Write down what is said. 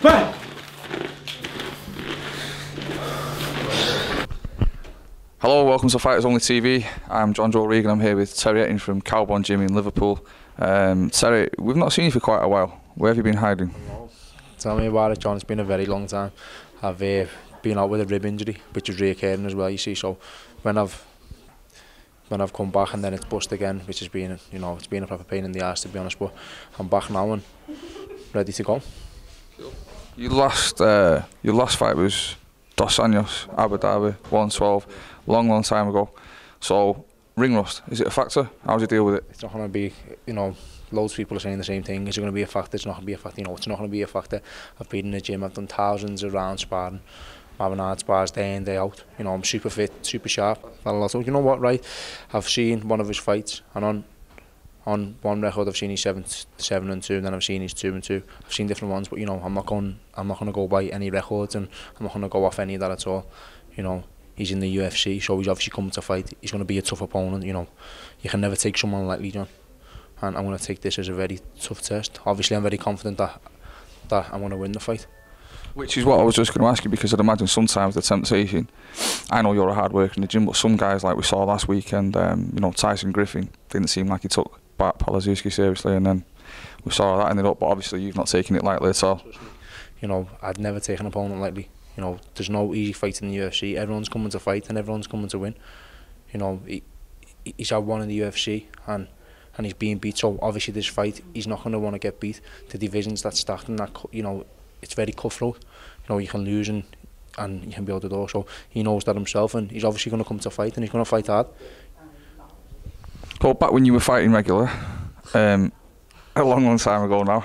Fe! Hello, welcome to Fighters Only TV. I'm John Joe Regan. I'm here with Terry Etting from Cowbon Gym in Liverpool. Um, Terry, we've not seen you for quite a while. Where have you been hiding? Tell me about it, John. It's been a very long time. I've uh, been out with a rib injury, which is reoccurring as well, you see. So when I've when I've come back and then it's bust again, which has been, you know, it's been a proper pain in the ass to be honest, but I'm back now and ready to go. Cool. Your last uh, your last fight was Dos Anjos, Abu Dhabi, 112, long, long time ago. So ring rust, is it a factor? How do you deal with it? It's not going to be, you know, loads of people are saying the same thing. Is it going to be a factor? It's not going to be a factor. You know, it's not going to be a factor. I've been in the gym, I've done thousands of rounds sparring. I'm having hard spars day in, day out. You know, I'm super fit, super sharp. And a you know what, right? I've seen one of his fights, and on on one record I've seen he's seven seven and two, and then I've seen he's two and two. I've seen different ones, but you know I'm not going I'm not going to go by any records, and I'm not going to go off any of that at all. You know he's in the UFC, so he's obviously come to fight. He's going to be a tough opponent. You know you can never take someone like Lee John, and I'm going to take this as a very tough test. Obviously I'm very confident that that I'm going to win the fight. Which is what I was just going to ask you because I'd imagine sometimes the temptation. I know you're a hard worker in the gym, but some guys like we saw last weekend, um, you know Tyson Griffin didn't seem like he took back Polizewski seriously, and then we saw that ended up. But obviously, you've not taken it lightly at all. You know, I'd never take an opponent lightly. You know, there's no easy fight in the UFC. Everyone's coming to fight and everyone's coming to win. You know, he, he's had one in the UFC and and he's being beat. So obviously, this fight, he's not going to want to get beat. The division's that stacked and that you know, it's very cutthroat. You know, you can lose and and you can be out the door. So he knows that himself, and he's obviously going to come to fight and he's going to fight hard. Paul, back when you were fighting regular, um, a long, long time ago now.